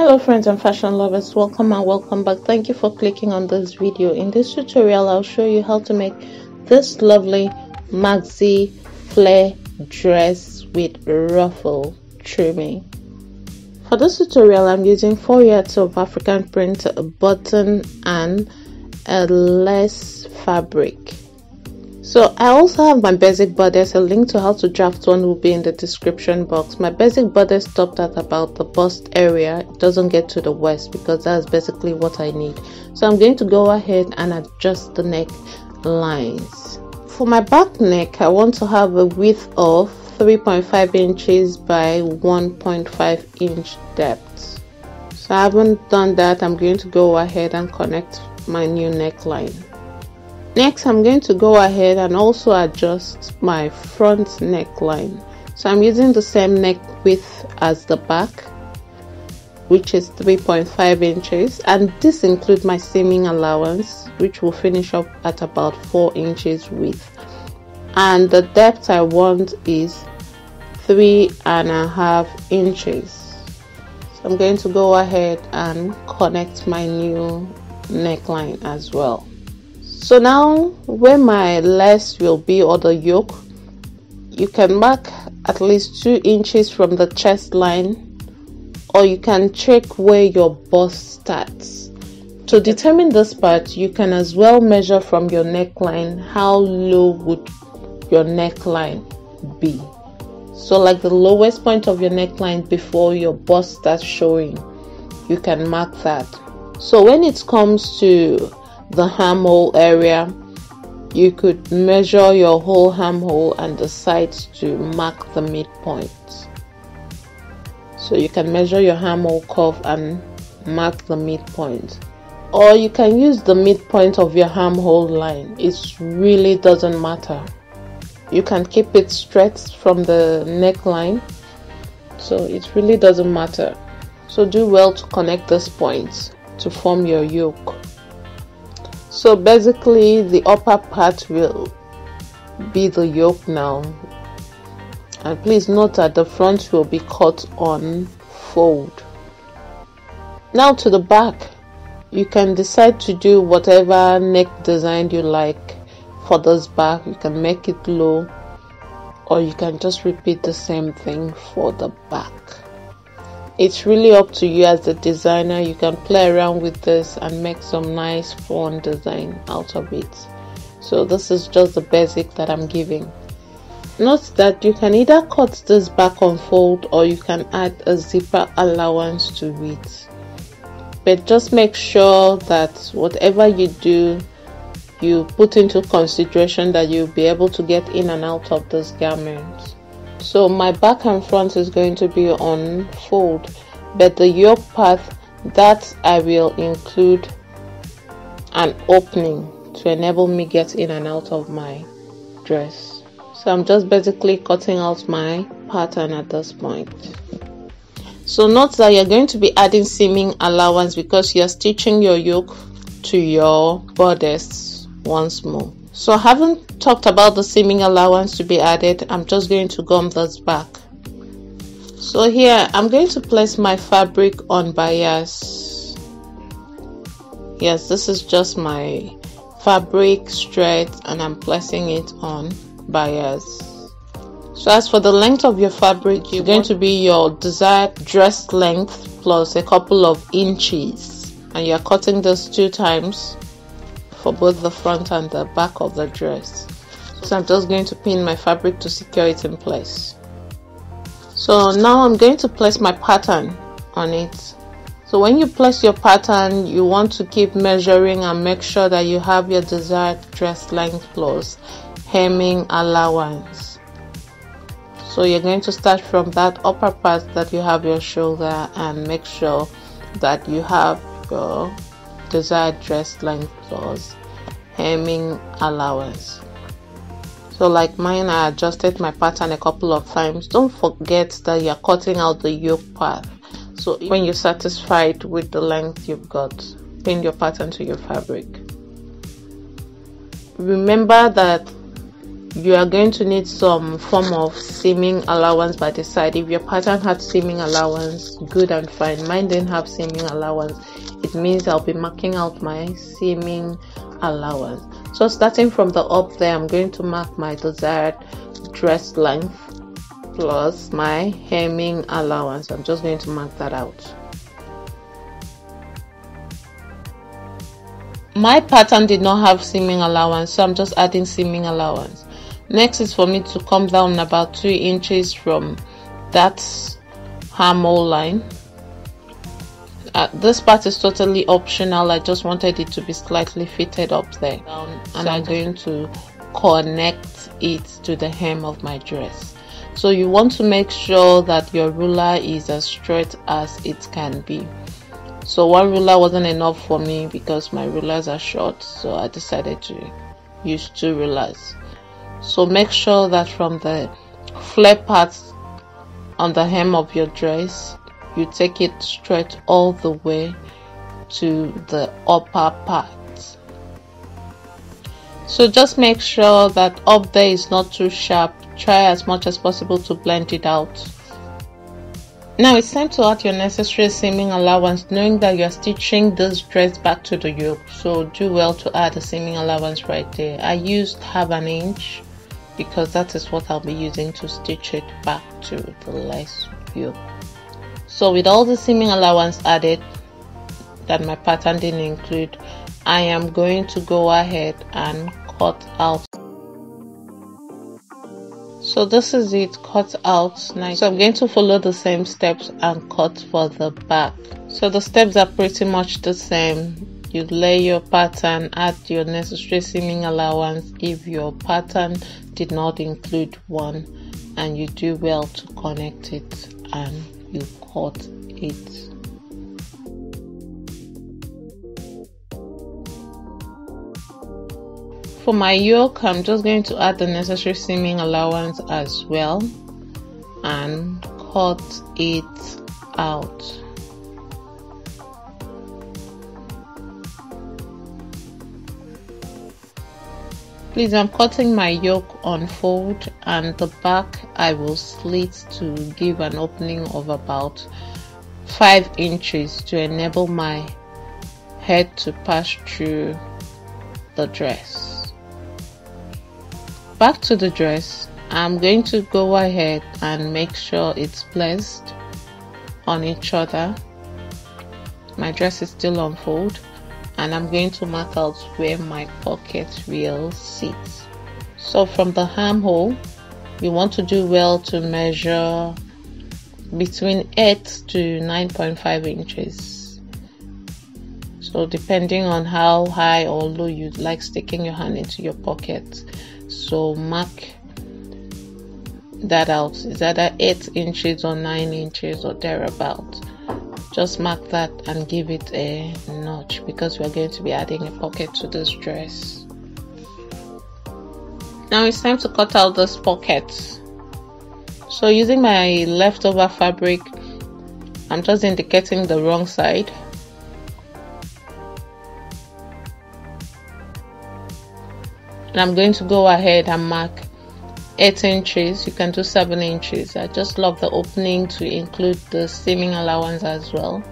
hello friends and fashion lovers. Welcome and welcome back. Thank you for clicking on this video. In this tutorial i'll show you how to make this lovely maxi flare dress with ruffle trimming. For this tutorial i'm using four yards of african print button and a lace fabric so I also have my basic bodice. A link to how to draft one will be in the description box. My basic bodice stopped at about the bust area. It doesn't get to the waist because that's basically what I need. So I'm going to go ahead and adjust the neck lines. For my back neck, I want to have a width of 3.5 inches by 1.5 inch depth. So I haven't done that. I'm going to go ahead and connect my new neckline. Next, I'm going to go ahead and also adjust my front neckline. So I'm using the same neck width as the back, which is 3.5 inches. And this includes my seaming allowance, which will finish up at about 4 inches width. And the depth I want is three and a half inches. So I'm going to go ahead and connect my new neckline as well so now where my lace will be or the yoke you can mark at least two inches from the chest line or you can check where your bust starts. To determine this part you can as well measure from your neckline how low would your neckline be. So like the lowest point of your neckline before your bust starts showing you can mark that. So when it comes to the armhole area you could measure your whole armhole and the sides to mark the midpoint. So you can measure your armhole curve and mark the midpoint. Or you can use the midpoint of your armhole line. It really doesn't matter. You can keep it straight from the neckline so it really doesn't matter. So do well to connect these points to form your yoke so basically the upper part will be the yoke now. And please note that the front will be cut on fold. Now to the back. You can decide to do whatever neck design you like for this back. You can make it low or you can just repeat the same thing for the back it's really up to you as the designer. You can play around with this and make some nice fun design out of it. So this is just the basic that i'm giving. Note that you can either cut this back on fold or you can add a zipper allowance to it. But just make sure that whatever you do you put into consideration that you'll be able to get in and out of this garment so my back and front is going to be on fold but the yoke part that I will include an opening to enable me get in and out of my dress. So I'm just basically cutting out my pattern at this point. So note that you're going to be adding seaming allowance because you're stitching your yoke to your bodice once more so I haven't talked about the seaming allowance to be added. I'm just going to gum this back. So here I'm going to place my fabric on bias. Yes, this is just my fabric straight and I'm placing it on bias. So as for the length of your fabric, you're going to be your desired dress length plus a couple of inches and you're cutting this two times for both the front and the back of the dress. So I'm just going to pin my fabric to secure it in place. So now I'm going to place my pattern on it. So when you place your pattern you want to keep measuring and make sure that you have your desired dress length plus hemming allowance. So you're going to start from that upper part that you have your shoulder and make sure that you have your desired dress length plus hemming allowance so like mine I adjusted my pattern a couple of times. Don't forget that you're cutting out the yoke part. So when you're satisfied with the length you've got pin your pattern to your fabric. Remember that you are going to need some form of seaming allowance by the side. If your pattern had seaming allowance good and fine. Mine didn't have seaming allowance. It means i'll be marking out my seaming allowance. So starting from the up there i'm going to mark my desired dress length plus my hemming allowance. I'm just going to mark that out. My pattern did not have seaming allowance so i'm just adding seaming allowance next is for me to come down about two inches from that armhole line. Uh, this part is totally optional. I just wanted it to be slightly fitted up there. And i'm going to connect it to the hem of my dress. So you want to make sure that your ruler is as straight as it can be. So one ruler wasn't enough for me because my rulers are short so i decided to use two rulers so make sure that from the flare part on the hem of your dress you take it straight all the way to the upper part. So just make sure that up there is not too sharp. Try as much as possible to blend it out. Now it's time to add your necessary seaming allowance knowing that you're stitching this dress back to the yoke. So do well to add a seaming allowance right there. I used half an inch because that is what I'll be using to stitch it back to the lace view. So with all the seaming allowance added that my pattern didn't include, I am going to go ahead and cut out. So this is it cut out. Nice so i'm going to follow the same steps and cut for the back. So the steps are pretty much the same you lay your pattern add your necessary seaming allowance. If your pattern did not include one and you do well to connect it and you cut it. For my yoke I'm just going to add the necessary seaming allowance as well and cut it out please i'm cutting my yoke on fold and the back i will slit to give an opening of about 5 inches to enable my head to pass through the dress. Back to the dress. I'm going to go ahead and make sure it's placed on each other. My dress is still on fold and I'm going to mark out where my pocket will sit. So from the armhole, you want to do well to measure between 8 to 9.5 inches. So depending on how high or low you like sticking your hand into your pocket. So mark that out. Is that 8 inches or 9 inches or thereabout just mark that and give it a notch because we're going to be adding a pocket to this dress. Now it's time to cut out this pocket so using my leftover fabric I'm just indicating the wrong side. And I'm going to go ahead and mark 8 inches. You can do 7 inches. I just love the opening to include the seaming allowance as well.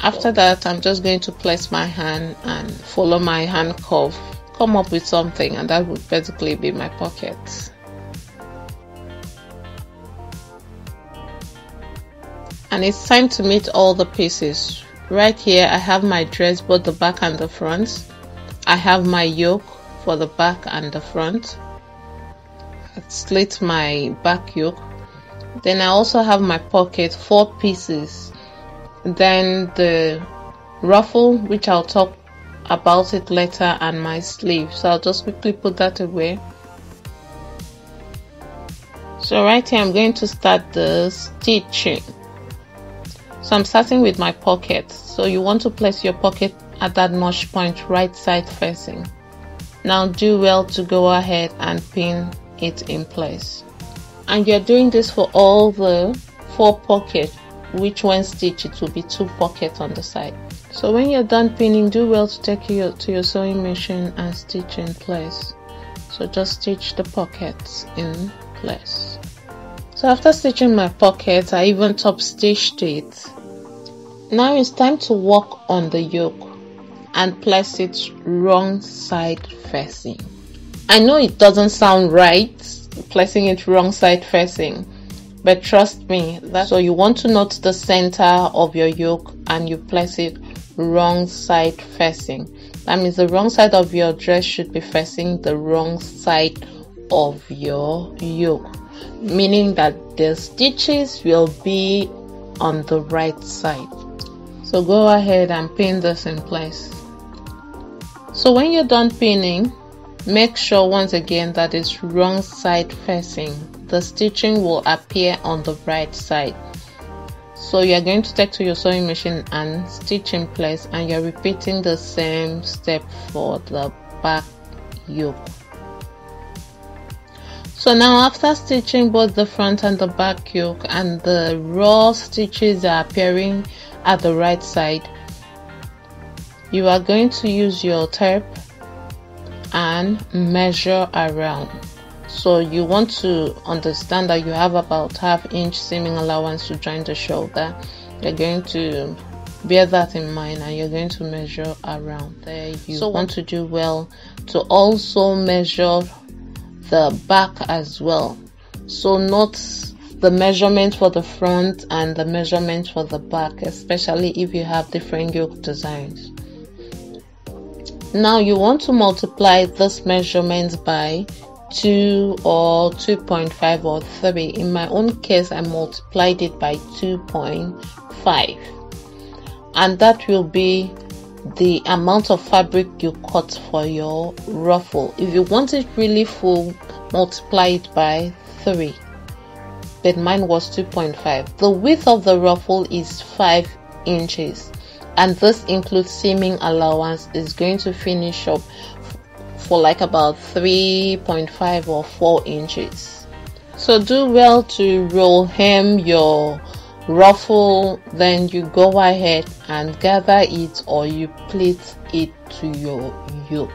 After that I'm just going to place my hand and follow my hand curve come up with something and that would basically be my pocket. And it's time to meet all the pieces. Right here I have my dress both the back and the front. I have my yoke for the back and the front slit my back yoke. Then I also have my pocket four pieces. Then the ruffle which I'll talk about it later and my sleeve. So I'll just quickly put that away. So right here I'm going to start the stitching. So I'm starting with my pocket. So you want to place your pocket at that notch point right side facing. Now do well to go ahead and pin it in place. And you're doing this for all the four pockets which when stitched it will be two pockets on the side. So when you're done pinning do well to take it to your sewing machine and stitch in place. So just stitch the pockets in place. So after stitching my pockets I even top stitched it. Now it's time to work on the yoke and place it wrong side facing I know it doesn't sound right placing it wrong side facing but trust me that so you want to note the center of your yoke and you place it wrong side facing. That means the wrong side of your dress should be facing the wrong side of your yoke meaning that the stitches will be on the right side. So go ahead and pin this in place. So when you're done pinning make sure once again that it's wrong side facing. The stitching will appear on the right side. So you're going to take to your sewing machine and stitch in place and you're repeating the same step for the back yoke. So now after stitching both the front and the back yoke and the raw stitches are appearing at the right side you are going to use your tape and measure around so you want to understand that you have about half inch seaming allowance to join the shoulder. You're going to bear that in mind and you're going to measure around there you so want to do well to also measure the back as well. So not the measurement for the front and the measurement for the back especially if you have different yoke designs now you want to multiply this measurement by 2 or 2.5 or 3 in my own case I multiplied it by 2.5 and that will be the amount of fabric you cut for your ruffle. If you want it really full multiply it by 3 but mine was 2.5 the width of the ruffle is 5 inches and this includes seaming allowance is going to finish up for like about 3.5 or 4 inches. So do well to roll hem your ruffle then you go ahead and gather it or you pleat it to your yoke.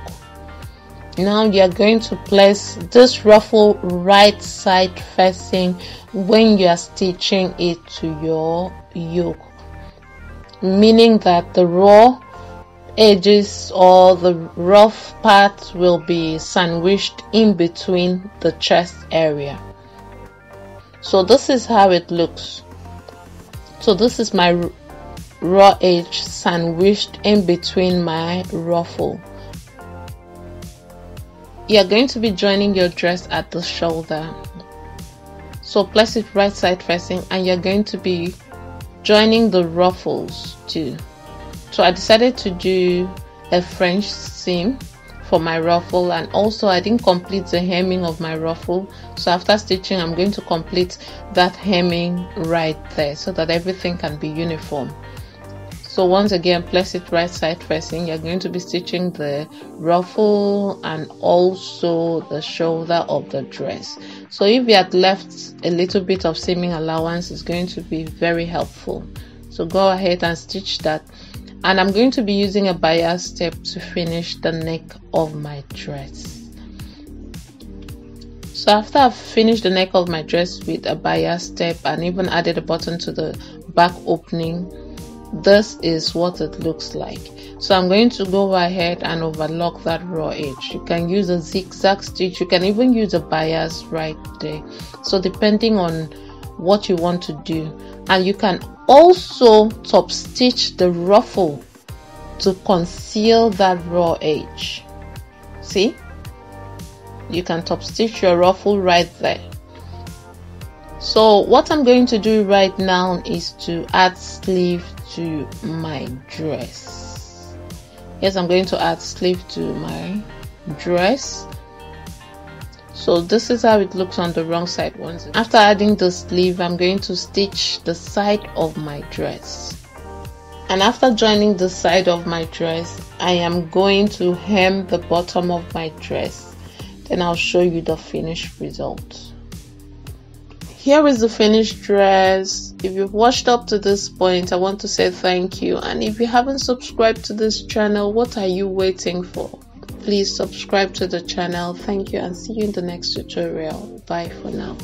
Now you're going to place this ruffle right side facing when you are stitching it to your yoke meaning that the raw edges or the rough part will be sandwiched in between the chest area. So this is how it looks. So this is my raw edge sandwiched in between my ruffle. You're going to be joining your dress at the shoulder. So place it right side facing and you're going to be joining the ruffles too. So I decided to do a French seam for my ruffle and also I didn't complete the hemming of my ruffle. So after stitching I'm going to complete that hemming right there so that everything can be uniform so once again place it right side facing. You're going to be stitching the ruffle and also the shoulder of the dress. So if you had left a little bit of seaming allowance it's going to be very helpful. So go ahead and stitch that. And I'm going to be using a bias tape to finish the neck of my dress. So after I've finished the neck of my dress with a bias tape and even added a button to the back opening this is what it looks like. So I'm going to go ahead and overlock that raw edge. You can use a zigzag stitch. You can even use a bias right there. So depending on what you want to do. And you can also top stitch the ruffle to conceal that raw edge. See? You can top stitch your ruffle right there. So what I'm going to do right now is to add sleeve to my dress. Yes I'm going to add sleeve to my dress. So this is how it looks on the wrong side once after adding the sleeve I'm going to stitch the side of my dress. And after joining the side of my dress I am going to hem the bottom of my dress. Then I'll show you the finished result. Here is the finished dress if you've watched up to this point I want to say thank you. And if you haven't subscribed to this channel what are you waiting for? Please subscribe to the channel. Thank you and see you in the next tutorial. Bye for now